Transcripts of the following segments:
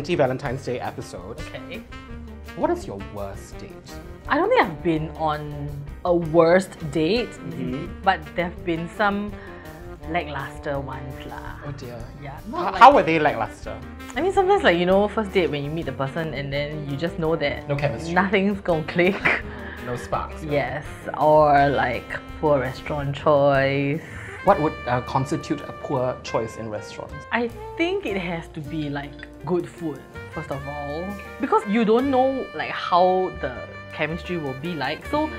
anti Valentine's Day episode, Okay. what is your worst date? I don't think I've been on a worst date, mm-hmm. but there have been some lackluster ones lah. Oh dear. Yeah. H- like, how were they lackluster? I mean, sometimes like you know, first date when you meet the person and then you just know that No chemistry. nothing's gonna click. No sparks. yes, or like poor restaurant choice. What would uh, constitute a poor choice in restaurants? I think it has to be like good food first of all because you don't know like how the chemistry will be like. So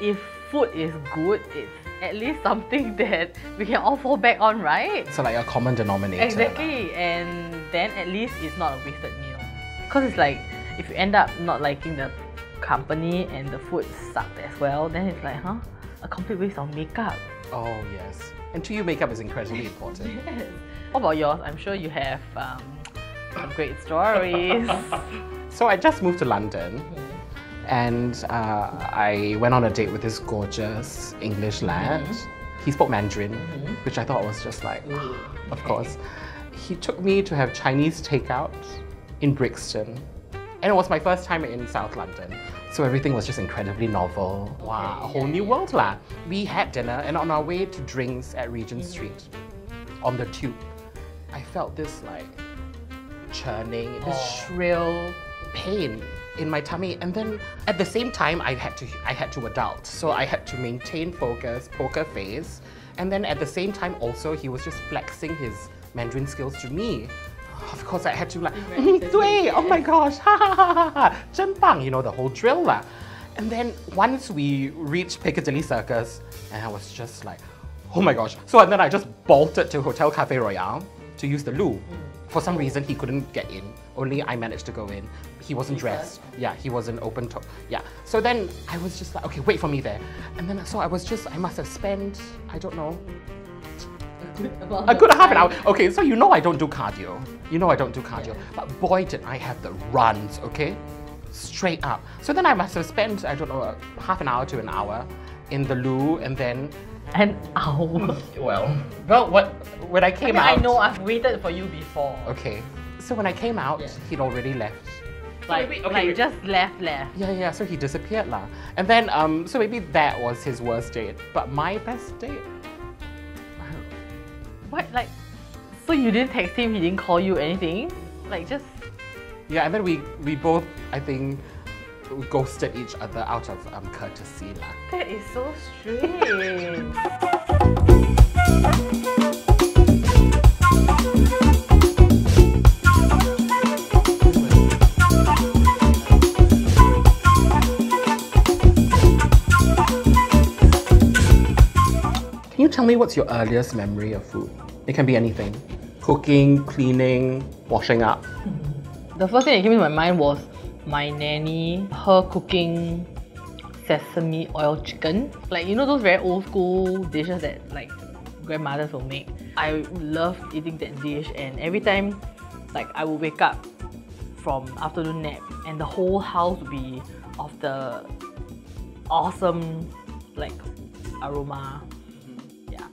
if food is good, it's at least something that we can all fall back on, right? So like a common denominator. Exactly, and then at least it's not a wasted meal. Because it's like if you end up not liking the company and the food sucked as well, then it's like, huh? A complete waste of makeup. Oh yes. And to you, makeup is incredibly important. Yes. What about yours? I'm sure you have um, some great stories. So I just moved to London, and uh, I went on a date with this gorgeous English lad. He spoke Mandarin, which I thought was just like, of course. He took me to have Chinese takeout in Brixton, and it was my first time in South London. So everything was just incredibly novel. Wow, a whole new world lah. We had dinner, and on our way to drinks at Regent Street, on the tube, I felt this like churning, this oh. shrill pain in my tummy. And then at the same time, I had to I had to adult, so I had to maintain focus, poker face, and then at the same time also he was just flexing his Mandarin skills to me. Of course, I had to like, "Mm, 对, oh my gosh, ha ha ha ha ha, 真棒, you know, the whole drill lah. And then once we reached Piccadilly Circus, and I was just like, oh my gosh. So and then I just bolted to Hotel Cafe Royale to use the loo. For some reason, he couldn't get in. Only I managed to go in. He wasn't dressed. Yeah, he wasn't open top. Yeah. So then I was just like, okay, wait for me there. And then so I was just, I must have spent, I don't know, a good half an hour. Okay, so you know I don't do cardio. You know I don't do cardio. But boy, did I have the runs, okay? Straight up. So then I must have spent, I don't know, half an hour to an hour in the loo and then, An hour. well, well, what, when I I, came mean, I know I've waited for you before. Okay. So when I came out, Yeah. he'd already left. Like, wait, okay, like wait. just left, left. Yeah, yeah, so he disappeared lah. And then, um, so maybe that was his worst date. But my best date? What? Like, so you didn't text him? He didn't call you anything? Like just. Yeah, and then we, we both, I think, ghosted each other out of um, courtesy lah. That is so strange. you tell me what's your earliest memory of food? It can be anything. Cooking, cleaning, washing up. Mm-hmm. the first thing that came to my mind was my nanny, her cooking sesame oil chicken. Like, you know, those very old school dishes that like grandmothers will make. I loved eating that dish, and every time, like, I would wake up from afternoon nap, and the whole house would be of the awesome, like, aroma.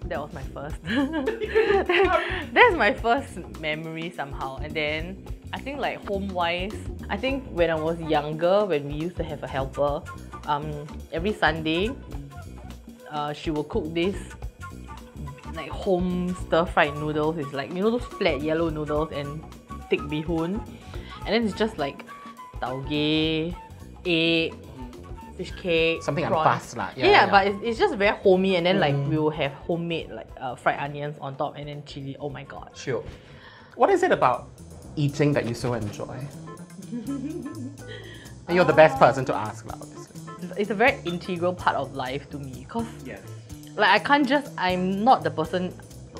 That was my first. That's my first memory somehow. And then I think like home wise, I think when I was younger, when we used to have a helper, um, every Sunday, uh, she will cook this like home stir fried noodles. It's like you know those flat yellow noodles and thick hoon, and then it's just like tauge, egg, fish cake, Something prawns. fast lah. Yeah, Yeah, yeah, but it's, it's just very homey, and then like we will have homemade like uh, fried onions on top, and then chili. Oh my god! Sure. What is it about eating that you so enjoy? and you're the best person to ask about this. It's- It's a very integral part of life to me, cause Yes. like I can't just I'm not the person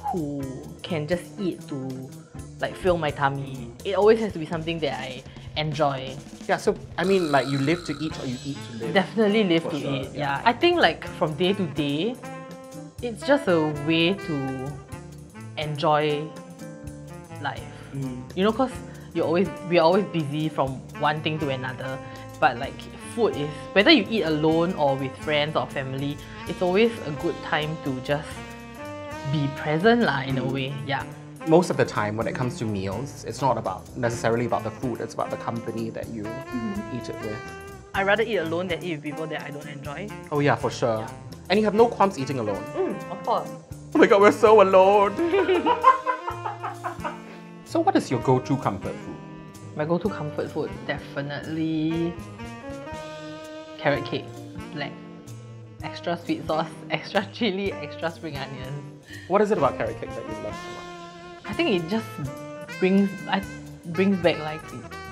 who can just eat to like fill my tummy. It always has to be something that I enjoy. Yeah, so I mean, like you live to eat or you eat to live. Definitely live to sure, eat. yeah. Yeah. I think like from day to day, it's just a way to enjoy life. Mm. You know, cause you're always we're always busy from one thing to another. But like food is whether you eat alone or with friends or family, it's always a good time to just be present lah in a mm. way. Yeah. Most of the time when it comes to meals, it's not about necessarily about the food, it's about the company that you eat it with. I'd rather eat alone than eat with people that I don't enjoy. Oh yeah, for sure. And you have no qualms eating alone. Mm, of course. Oh my god, we're so alone. so what is your go-to comfort food? My go-to comfort food definitely carrot cake, black, extra sweet sauce, extra chili, extra spring onions. What is it about carrot cake that you love so much? I think it just brings I brings back like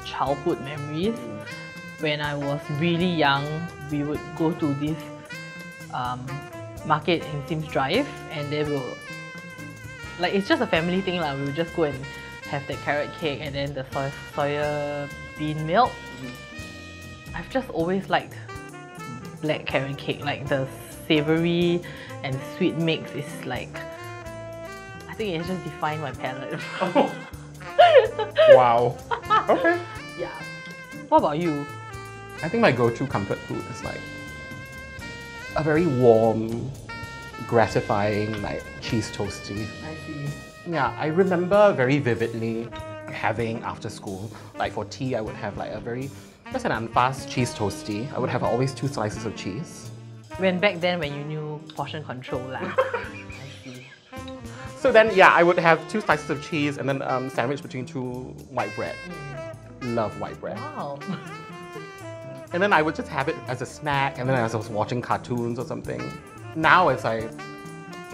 childhood memories. When I was really young, we would go to this um, market in Sims Drive, and then we'll like it's just a family thing lah. We would just go and have that carrot cake and then the soy soya bean milk. I've just always liked black carrot cake, like the savory and sweet mix is like I think it's just defined my palate. wow. Okay. yeah. What about you? I think my go-to comfort food is like a very warm, gratifying like cheese toastie. I see. Yeah, I remember very vividly having after school, like for tea, I would have like a very just an unfast cheese toastie. I would have always two slices of cheese. When back then when you knew portion control lah. So then, yeah, I would have two slices of cheese and then um, sandwich between two white bread. Love white bread. Wow. And then I would just have it as a snack, and then as I was watching cartoons or something. Now, as I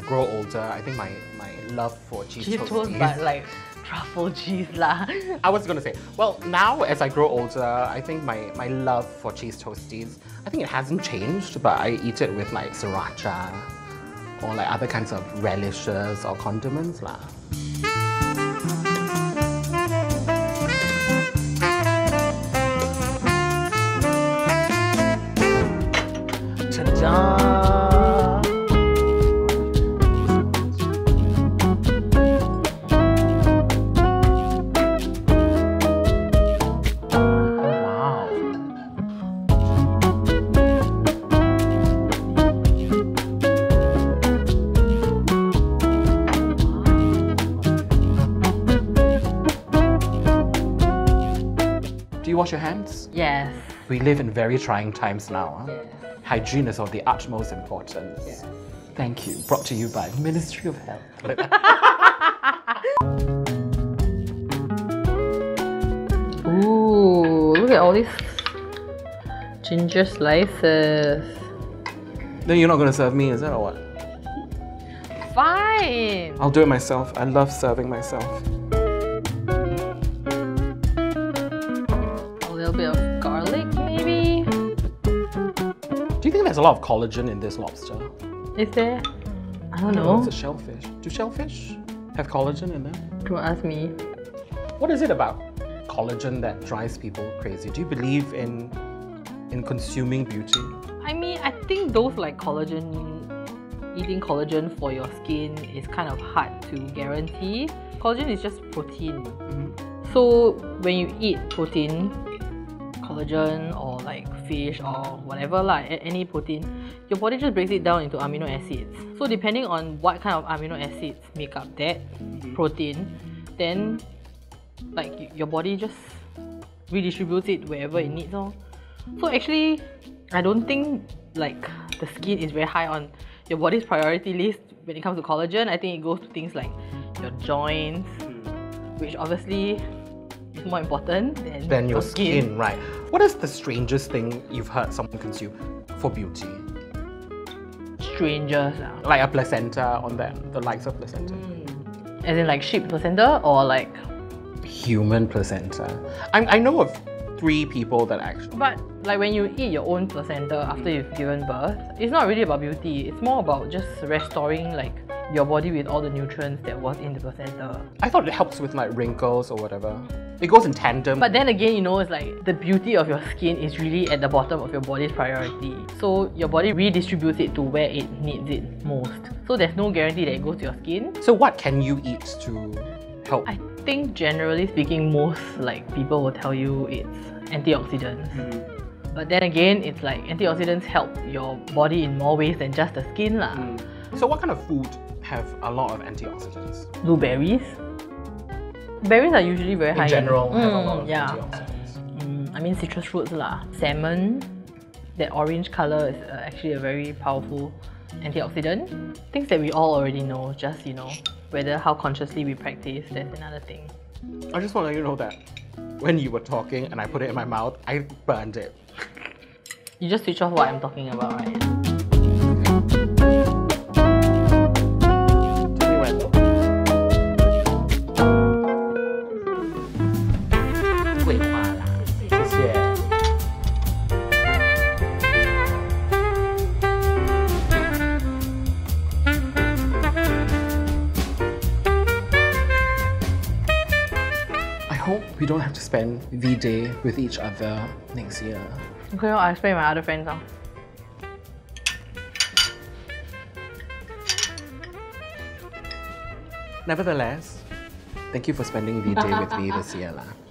grow older, I think my, my love for cheese, cheese toasties- toast but like truffle cheese lah. I was gonna say, well, now as I grow older, I think my, my love for cheese toasties, I think it hasn't changed, but I eat it with like sriracha or like other kinds of relishes or condiments lah. Do you wash your hands? Yes. We live in very trying times now. huh? Yes. Hygiene is of the utmost importance. Yes. Thank you. Brought to you by Ministry of Health. Ooh, look at all these ginger slices. then you're not gonna serve me, is that or what? Fine. I'll do it myself. I love serving myself. Bit of garlic, maybe. Do you think there's a lot of collagen in this lobster? Is there? I don't No, know. it's a shellfish. Do shellfish have collagen in them? Don't ask me. What is it about collagen that drives people crazy? Do you believe in in consuming beauty? I mean, I think those like collagen, eating collagen for your skin is kind of hard to guarantee. Collagen is just protein. Mm-hmm. So when you eat protein, collagen or like fish or whatever like any protein, your body just breaks it down into amino acids. So depending on what kind of amino acids make up that mm-hmm. protein, then like your body just redistributes it wherever it needs. Oh. So actually, I don't think like the skin is very high on your body's priority list when it comes to collagen. I think it goes to things like your joints, mm. which obviously more important than, Than your skin, right? What is the strangest thing you've heard someone consume for beauty? Strangers, ah. Like a placenta on them, the likes of placenta. as in like sheep placenta or like. Human placenta. I, I know of three people that actually. But like when you eat your own placenta after you've given birth, it's not really about beauty. It's more about just restoring like your body with all the nutrients that was in the placenta. I thought it helps with like wrinkles or whatever. It goes in tandem. But then again, you know, it's like the beauty of your skin is really at the bottom of your body's priority. So your body redistributes it to where it needs it most. So there's no guarantee that it goes to your skin. so what can you eat to help? I think generally speaking, most like people will tell you it's antioxidants. But then again, it's like antioxidants help your body in more ways than just the skin lah. So what kind of food have a lot of antioxidants? Blueberries, Berries are usually very high. In general, a Mm, yeah. antioxidants. Mm, I mean citrus fruits lah. Salmon, that orange color is uh, actually a very powerful antioxidant. Things that we all already know, just you know, whether how consciously we practice, that's another thing. I just want to let you know that when you were talking and I put it in my mouth, I burned it. You just switch off what I'm talking about, right? Tell spend the day with each other next year. Okay, well, I explain my other friends now. Nevertheless, thank you for spending the day with me this year. lah.